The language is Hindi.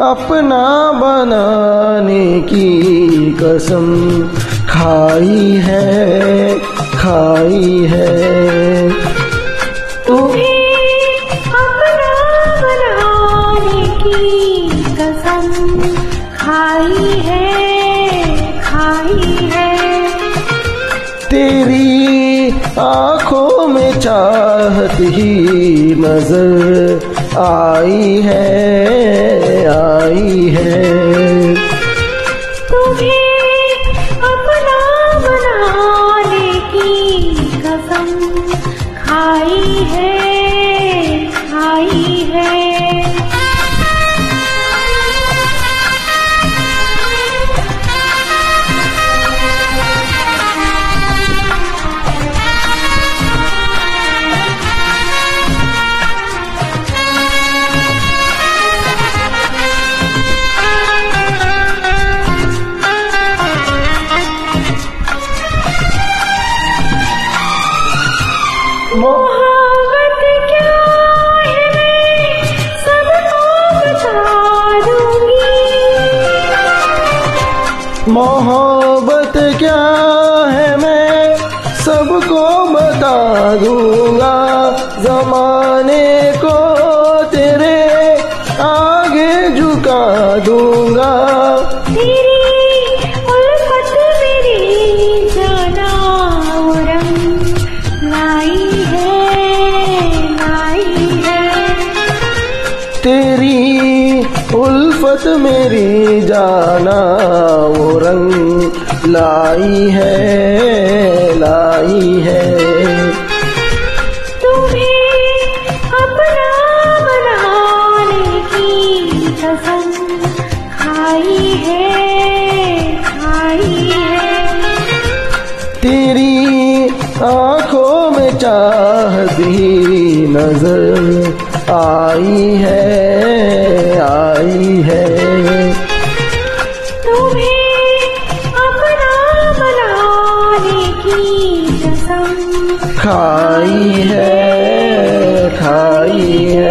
अपना बनाने की कसम खाई है खाई है। तुम्हें अपना बनाने की कसम खाई है खाई है। तेरी आँखों में चाहत ही नज़र आई है। मोहब्बत क्या है मैं सबको बता दूँगा। जमाने को तेरे आगे झुका दूँगा। तेरी उल्फत मेरी जाना लाई है लाई है। तेरी उल्फत मेरी जाना वो रंग लाई है लाई है। तुम्हें अपना बनाने की कसम खाई है खाई है। तेरी आँखों में चाहत ही नज़र आई है आई है। की कसम। खाई है खाई है।